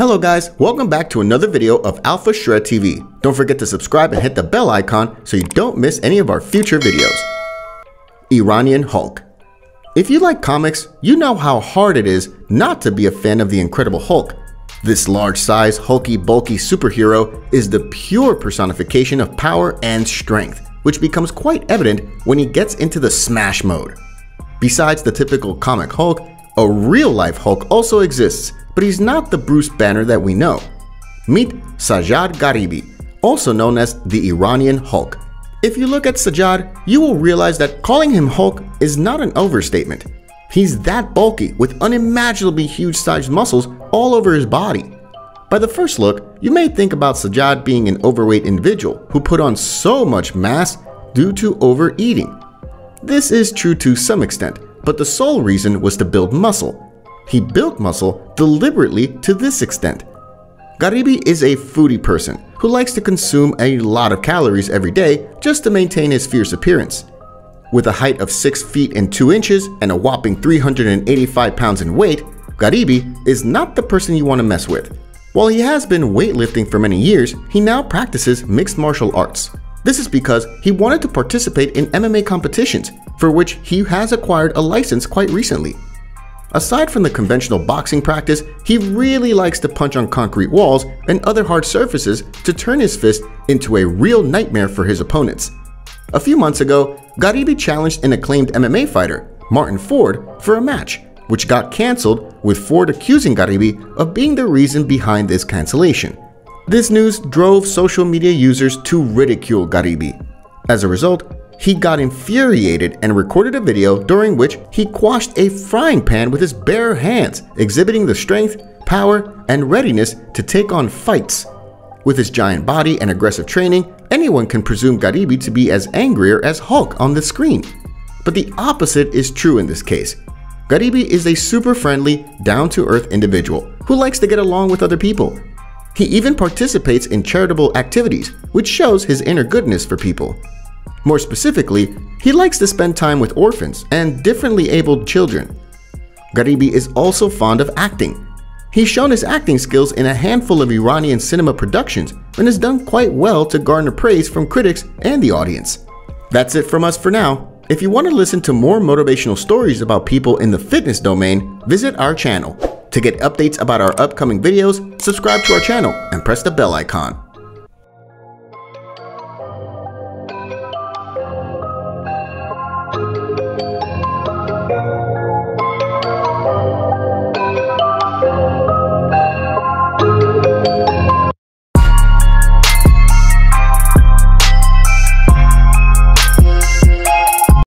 Hello guys, welcome back to another video of Alpha Shred TV. Don't forget to subscribe and hit the bell icon so you don't miss any of our future videos. Iranian Hulk If you like comics, you know how hard it is not to be a fan of the Incredible Hulk. This large-size, hulky, bulky superhero is the pure personification of power and strength, which becomes quite evident when he gets into the smash mode. Besides the typical comic Hulk, a real-life Hulk also exists, but he's not the Bruce Banner that we know. Meet Sajad Gharib, also known as the Iranian Hulk. If you look at Sajad, you will realize that calling him Hulk is not an overstatement. He's that bulky with unimaginably huge sized muscles all over his body. By the first look, you may think about Sajad being an overweight individual who put on so much mass due to overeating. This is true to some extent, but the sole reason was to build muscle. He built muscle deliberately to this extent. Gharib is a foodie person who likes to consume a lot of calories every day just to maintain his fierce appearance. With a height of 6 feet and 2 inches and a whopping 385 pounds in weight, Gharib is not the person you want to mess with. While he has been weightlifting for many years, he now practices mixed martial arts. This is because he wanted to participate in MMA competitions, for which he has acquired a license quite recently. Aside from the conventional boxing practice, he really likes to punch on concrete walls and other hard surfaces to turn his fist into a real nightmare for his opponents. A few months ago, Gharib challenged an acclaimed MMA fighter, Martyn Ford, for a match, which got cancelled with Ford accusing Gharib of being the reason behind this cancellation. This news drove social media users to ridicule Gharib. As a result, he got infuriated and recorded a video during which he quashed a frying pan with his bare hands, exhibiting the strength, power, and readiness to take on fights. With his giant body and aggressive training, anyone can presume Gharib to be as angrier as Hulk on the screen. But the opposite is true in this case. Gharib is a super friendly, down-to-earth individual who likes to get along with other people he even participates in charitable activities, which shows his inner goodness for people. More specifically, he likes to spend time with orphans and differently abled children. Gharibi is also fond of acting. He's shown his acting skills in a handful of Iranian cinema productions and has done quite well to garner praise from critics and the audience. That's it from us for now. If you want to listen to more motivational stories about people in the fitness domain, visit our channel. To get updates about our upcoming videos, subscribe to our channel and press the bell icon.